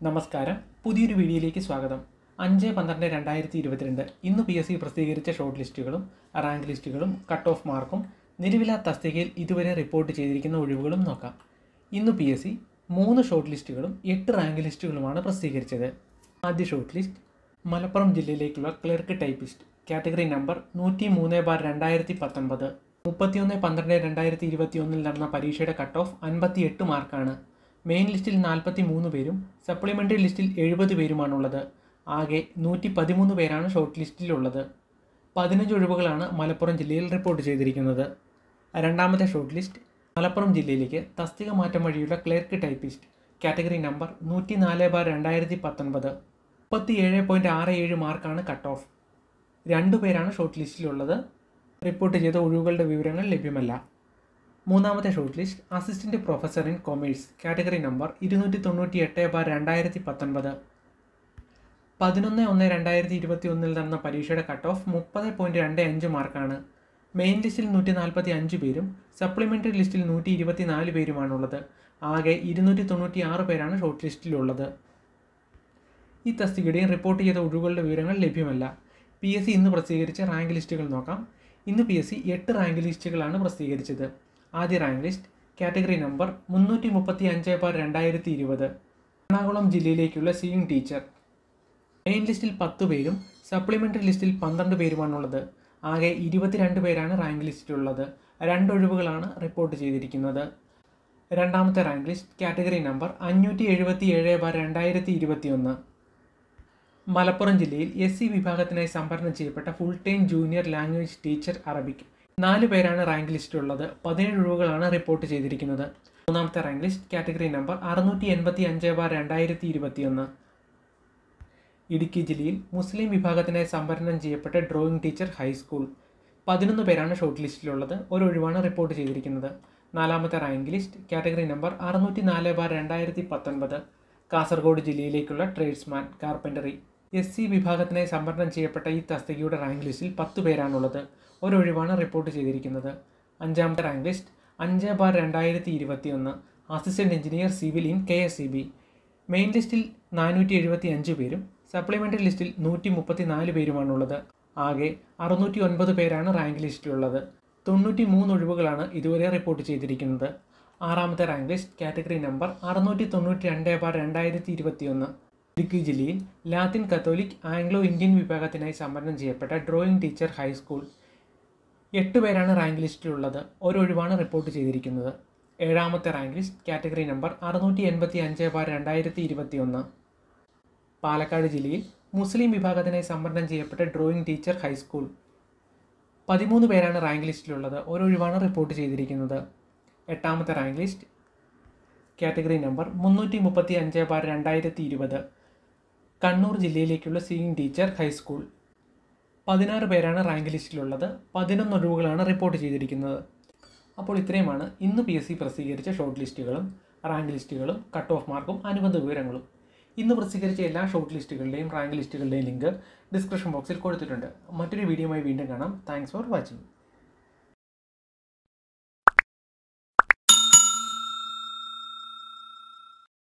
നമസ്കാരം. പുതിയൊരു വീഡിയോയിലേക്ക് സ്വാഗതം. അഞ്ച് പന്ത്രണ്ട് രണ്ടായിരത്തി ഇരുപത്തിരണ്ട് ഇന്ന് പി എസ് സി പ്രസിദ്ധീകരിച്ച ഷോർട്ട് ലിസ്റ്റുകളും റാങ്ക് ലിസ്റ്റുകളും കട്ട് ഓഫ് മാർക്കും നിലവിലെ തസ്തികയിൽ ഇതുവരെ റിപ്പോർട്ട് ചെയ്തിരിക്കുന്ന ഒഴിവുകളും നോക്കാം. ഇന്ന് പി എസ് സി മൂന്ന് ഷോർട്ട് ലിസ്റ്റുകളും എട്ട് റാങ്ക് ലിസ്റ്റുകളുമാണ് പ്രസിദ്ധീകരിച്ചത്. ആദ്യ ഷോർട്ട് ലിസ്റ്റ് മലപ്പുറം ജില്ലയിലേക്കുള്ള ക്ലർക്ക് ടൈപ്പിസ്റ്റ് കാറ്റഗറി നമ്പർ നൂറ്റി മൂന്ന് ബാർ രണ്ടായിരത്തി പത്തൊൻപത് മുപ്പത്തിയൊന്ന് പന്ത്രണ്ട് രണ്ടായിരത്തി ഇരുപത്തിയൊന്നിൽ നടന്ന പരീക്ഷയുടെ കട്ട് ഓഫ് അൻപത്തി എട്ട് മാർക്കാണ് മെയിൻ ലിസ്റ്റിൽ നാൽപ്പത്തി മൂന്ന് പേരും സപ്ലിമെന്ററി ലിസ്റ്റിൽ എഴുപത് പേരുമാണുള്ളത്. ആകെ നൂറ്റി പതിമൂന്ന് പേരാണ് ഷോർട്ട് ലിസ്റ്റിലുള്ളത് പതിനഞ്ച് ഒഴിവുകളാണ് മലപ്പുറം ജില്ലയിൽ റിപ്പോർട്ട് ചെയ്തിരിക്കുന്നത്. രണ്ടാമത്തെ ഷോർട്ട് ലിസ്റ്റ് മലപ്പുറം ജില്ലയിലേക്ക് തസ്തിക മാറ്റം വഴിയുള്ള ക്ലർക്ക് ടൈപ്പിസ്റ്റ് കാറ്റഗറി നമ്പർ നൂറ്റി നാല് ബാർ രണ്ടായിരത്തി പത്തൊൻപത് മുപ്പത്തി ഏഴ് പോയിന്റ് ആറ് ഏഴ് മാർക്കാണ് കട്ട് ഓഫ് രണ്ടു പേരാണ് ഷോർട്ട് ലിസ്റ്റിലുള്ളത് റിപ്പോർട്ട് ചെയ്ത ഒഴിവുകളുടെ വിവരങ്ങൾ ലഭ്യമല്ല. മൂന്നാമത്തെ short list assistant professor in commerce category number ഇരുന്നൂറ്റി തൊണ്ണൂറ്റി എട്ട് ബാർ രണ്ടായിരത്തി പത്തൊൻപത് പതിനൊന്ന് ഒന്ന് രണ്ടായിരത്തി ഇരുപത്തി ഒന്നിൽ നടന്ന പരീക്ഷയുടെ കട്ട് ഓഫ് മുപ്പത് പോയിന്റ് രണ്ട് അഞ്ച് മാർക്കാണ്. മെയിൻ ലിസ്റ്റിൽ നൂറ്റി നാൽപ്പത്തി അഞ്ച് പേരും സപ്ലിമെന്ററി ലിസ്റ്റിൽ നൂറ്റി ഇരുപത്തി നാല് പേരുമാണുള്ളത്. ആകെ ഇരുന്നൂറ്റി തൊണ്ണൂറ്റി ആറ് പേരാണ് ഷോർട്ട് ലിസ്റ്റിലുള്ളത് ഈ തസ്തികയുടെയും റിപ്പോർട്ട് ചെയ്ത ഒഴിവുകളുടെ വിവരങ്ങൾ ലഭ്യമല്ല. പി എസ് സി ഇന്ന് പ്രസിദ്ധീകരിച്ച റാങ്ക് ലിസ്റ്റുകൾ നോക്കാം. ഇന്ന് പി എസ് സി എട്ട് റാങ്ക് ലിസ്റ്റുകളാണ് പ്രസിദ്ധീകരിച്ചത്. ആദ്യ റാങ്ക് ലിസ്റ്റ് കാറ്റഗറി നമ്പർ മുന്നൂറ്റി മുപ്പത്തി അഞ്ച് ബാർ രണ്ടായിരത്തി ഇരുപത് എറണാകുളം ജില്ലയിലേക്കുള്ള സീയിങ് ടീച്ചർ. മെയിൻ ലിസ്റ്റിൽ പത്ത് പേരും സപ്ലിമെന്ററി ലിസ്റ്റിൽ പന്ത്രണ്ട് പേരുമാണുള്ളത്. ആകെ ഇരുപത്തിരണ്ട് പേരാണ് റാങ്ക് ലിസ്റ്റിലുള്ളത്. രണ്ട് ഒഴിവുകളാണ് റിപ്പോർട്ട് ചെയ്തിരിക്കുന്നത്. രണ്ടാമത്തെ റാങ്ക് ലിസ്റ്റ് കാറ്റഗറി നമ്പർ അഞ്ഞൂറ്റി എഴുപത്തി ഏഴ് ബാർ രണ്ടായിരത്തി ഇരുപത്തി ഒന്ന് മലപ്പുറം ജില്ലയിൽ എസ് സി വിഭാഗത്തിനായി സംഭരണം ചെയ്യപ്പെട്ട full time junior language teacher Arabic. നാല് പേരാണ് റാങ്ക് ലിസ്റ്റിലുള്ളത്. പതിനേഴ് ഒഴിവുകളാണ് റിപ്പോർട്ട് ചെയ്തിരിക്കുന്നത്. മൂന്നാമത്തെ റാങ്ക് ലിസ്റ്റ് കാറ്റഗറി നമ്പർ അറുന്നൂറ്റി എൺപത്തി അഞ്ച് ബാർ രണ്ടായിരത്തി ഇരുപത്തിയൊന്ന് ഇടുക്കി ജില്ലയിൽ മുസ്ലിം വിഭാഗത്തിനായി സംവരണം ചെയ്യപ്പെട്ട ഡ്രോയിങ് ടീച്ചർ ഹൈസ്കൂൾ. പതിനൊന്ന് പേരാണ് ഷോർട്ട് ലിസ്റ്റിലുള്ളത്. ഒരു ഒഴിവാണ് റിപ്പോർട്ട് ചെയ്തിരിക്കുന്നത്. നാലാമത്തെ റാങ്ക് ലിസ്റ്റ് കാറ്റഗറി നമ്പർ അറുന്നൂറ്റി നാല് ബാർ രണ്ടായിരത്തി പത്തൊൻപത് കാസർഗോഡ് ജില്ലയിലേക്കുള്ള ട്രേഡ്സ്മാൻ കാർപ്പന്ററി എസ് സി വിഭാഗത്തിനായി സംവരണം ചെയ്യപ്പെട്ട ഈ തസ്തികയുടെ റാങ്ക് ലിസ്റ്റിൽ പത്ത് പേരാണുള്ളത്. ഒരൊഴിവാണ് റിപ്പോർട്ട് ചെയ്തിരിക്കുന്നത്. അഞ്ചാമത്തെ റാങ്ക് ലിസ്റ്റ് അഞ്ച് ബാർ രണ്ടായിരത്തി ഇരുപത്തി ഒന്ന് assistant engineer civil in K S C B. Main ലിസ്റ്റിൽ നാനൂറ്റി എഴുപത്തി അഞ്ച് പേരും സപ്ലിമെന്ററി ലിസ്റ്റിൽ നൂറ്റി മുപ്പത്തി നാല് പേരുമാണുള്ളത്. ആകെ അറുന്നൂറ്റി ഒൻപത് പേരാണ് റാങ്ക് ലിസ്റ്റിലുള്ളത്. തൊണ്ണൂറ്റി മൂന്ന് ഒഴിവുകളാണ് ഇതുവരെ റിപ്പോർട്ട് ചെയ്തിരിക്കുന്നത്. ആറാമത്തെ റാങ്ക് ലിസ്റ്റ് കാറ്റഗറി നമ്പർ അറുന്നൂറ്റി തൊണ്ണൂറ്റി രണ്ട് ബാർ രണ്ടായിരത്തി ഇരുപത്തി ഒന്ന് ഇടുക്കി ജില്ലയിൽ ലാത്തിൻ കത്തോലിക് ആംഗ്ലോ ഇന്ത്യൻ വിഭാഗത്തിനായി സംവരണം ചെയ്യപ്പെട്ട ഡ്രോയിങ് ടീച്ചർ ഹൈസ്കൂൾ എട്ട് പേരാണ് റാങ്ക് ലിസ്റ്റിലുള്ളത്. ഒരൊഴിവാണ് റിപ്പോർട്ട് ചെയ്തിരിക്കുന്നത്. ഏഴാമത്തെ റാങ്ക് ലിസ്റ്റ് കാറ്റഗറി നമ്പർ അറുന്നൂറ്റി എൺപത്തി അഞ്ച് ബാർ രണ്ടായിരത്തി ഇരുപത്തി ഒന്ന് പാലക്കാട് ജില്ലയിൽ മുസ്ലിം വിഭാഗത്തിനായി സംവരണം ചെയ്യപ്പെട്ട ഡ്രോയിങ് ടീച്ചർ ഹൈസ്കൂൾ പതിമൂന്ന് പേരാണ് റാങ്ക് ലിസ്റ്റിലുള്ളത്. ഒരൊഴിവാണ് റിപ്പോർട്ട് ചെയ്തിരിക്കുന്നത്. എട്ടാമത്തെ റാങ്ക് ലിസ്റ്റ് കാറ്റഗറി നമ്പർ മുന്നൂറ്റി മുപ്പത്തി അഞ്ച് ബാർ രണ്ടായിരത്തി ഇരുപത് കണ്ണൂർ ജില്ലയിലേക്കുള്ള സീയിങ് ടീച്ചർ ഹൈസ്കൂൾ പതിനാറ് പേരാണ് റാങ്ക് ലിസ്റ്റിലുള്ളത്. പതിനൊന്ന് ഒഴിവുകളാണ് റിപ്പോർട്ട് ചെയ്തിരിക്കുന്നത്. അപ്പോൾ ഇത്രയുമാണ്. ഇന്ന് പി എസ് സി പ്രസിദ്ധീകരിച്ച ഷോർട്ട് ലിസ്റ്റുകളും റാങ്ക് ലിസ്റ്റുകളും കട്ട് ഓഫ് മാർക്കും അനുബന്ധ വിവരങ്ങളും. ഇന്ന് പ്രസിദ്ധീകരിച്ച എല്ലാ ഷോർട്ട് ലിസ്റ്റുകളുടെയും റാങ്ക് ലിസ്റ്റുകളുടെയും ലിങ്ക് ഡിസ്ക്രിപ്ഷൻ ബോക്സിൽ കൊടുത്തിട്ടുണ്ട്. മറ്റൊരു വീഡിയോയുമായി വീണ്ടും കാണാം. Thanks for watching